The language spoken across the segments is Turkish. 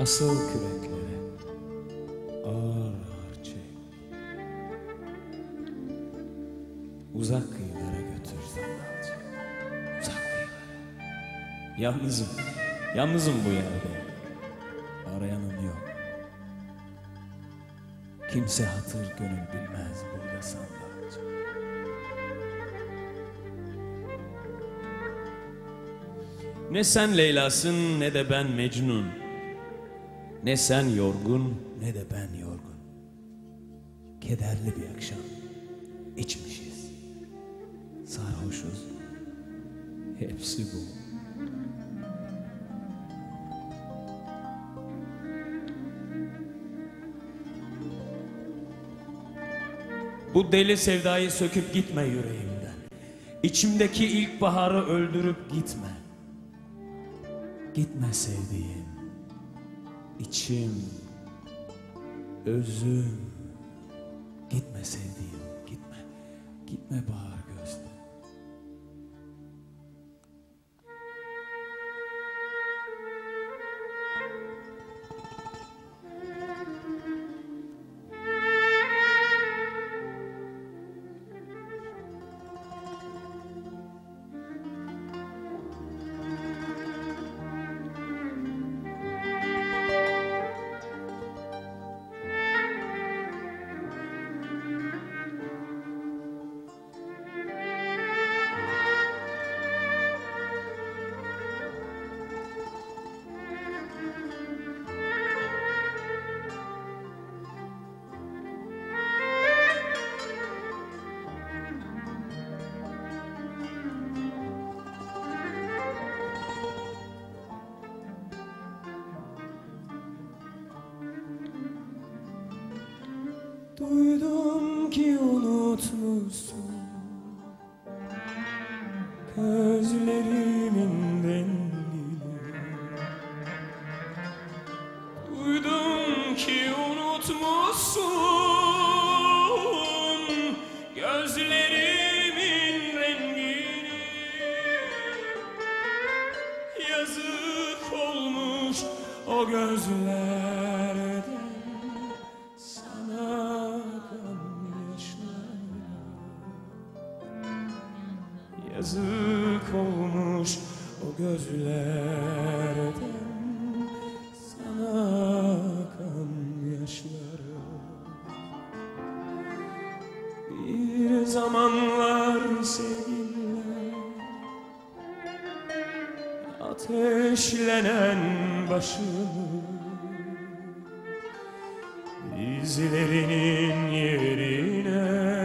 Asıl küreklere ağır ağır çek. Uzak kıyılara götür sandalcı. Uzak kıyılara. Yalnızım, yalnızım bu yerde. Arayanım yok. Kimse hatır gönül bilmez burada sandalcı. Ne sen Leyla'sın ne de ben Mecnun. Ne sen yorgun ne de ben yorgun. Kederli bir akşam. içmişiz. Sarhoşuz. Hepsi bu. Bu deli sevdayı söküp gitme yüreğimden. İçimdeki ilkbaharı öldürüp gitme. Gitme sevdiğim. İçim, özüm. Gitme sevdiğim, gitme. Gitme bahar Duydum ki unutmuşsun Gözlerimin rengini. Duydum ki unutmuşsun. Gözlerimin rengini. Yazık olmuş o gözlerden Yazık olmuş o gözlerden. Sana kan yaşları. Bir zamanlar sevgiler. Ateşlenen başım. İzlerinin yerine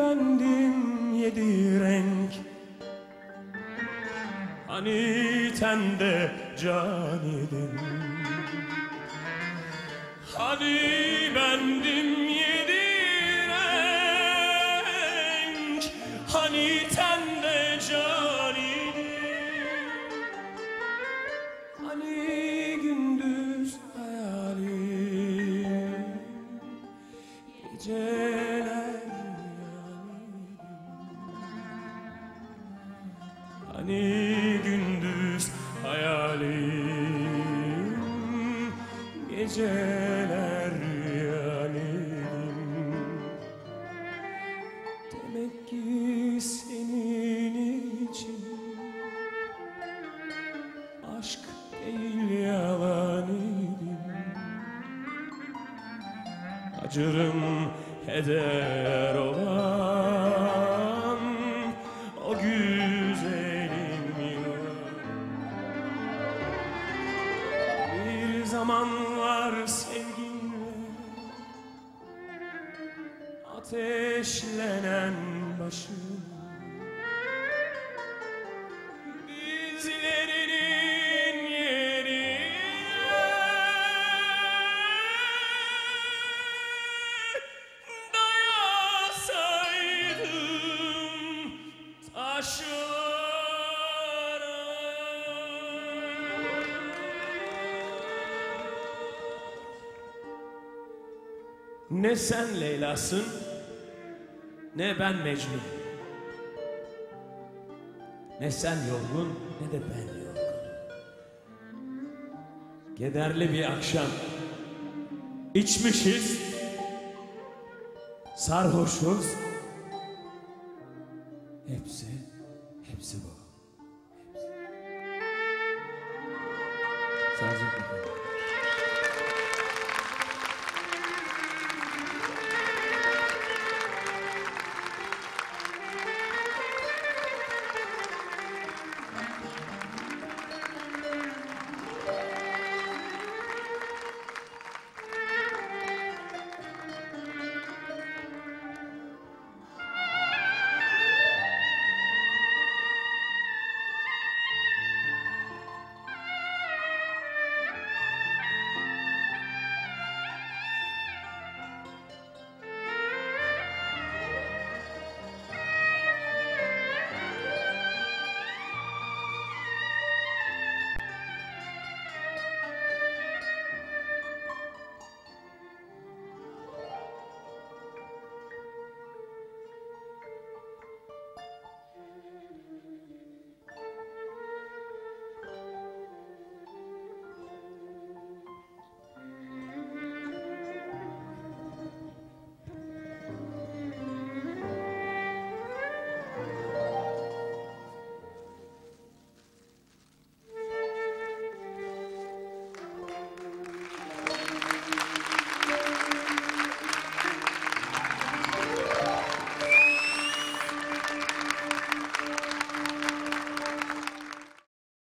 bendim yedi renk. Hani tende can idin Hani bendim yedi renk. Hani tende Hani gündüz hayalim Geceler rüyalıydım. Demek ki senin için Aşk değil yalan idim acırım heder olan zamanlar sevginle ateşlenen başım. Dizlerinin Ne sen Leyla'sın ne ben Mecnun. Ne sen yorgun ne de ben yorgun. Kederli bir akşam. İçmişiz. Sarhoşuz.